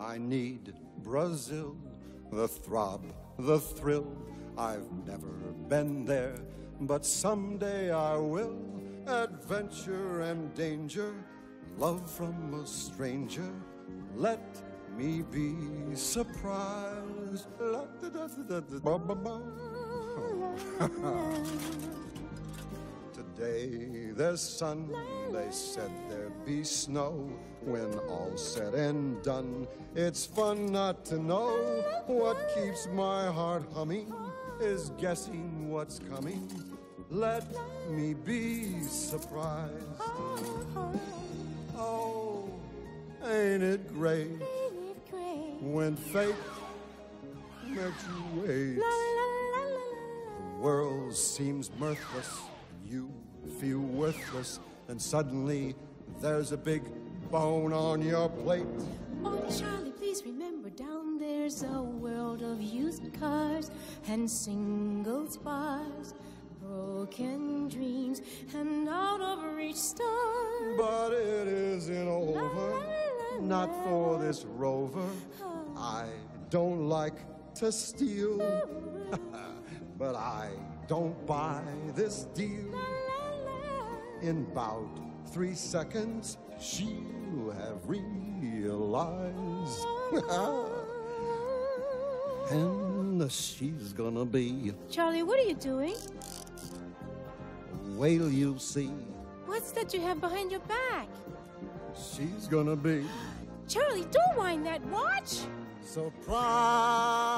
I need Brazil, the throb, the thrill. I've never been there, but someday I will. Adventure and danger, love from a stranger. Let me be surprised. Today there's sun, they said there'd be snow. When all's said and done, it's fun not to know. What keeps my heart humming is guessing what's coming. Let me be surprised. Oh, ain't it great when fate makes you wait? The world seems mirthless, you feel worthless, and suddenly there's a big bone on your plate. Oh, Charlie, please remember down there's a world of used cars and single spars, broken dreams, and out of reach stars. But it isn't over, not for this rover. Oh. I don't like to steal, oh. but I don't buy this deal. In about three seconds, she'll have realized. and she's gonna be, Charlie, what are you doing? wait till you see, What's that you have behind your back? she's gonna be Charlie, don't wind that watch. surprised.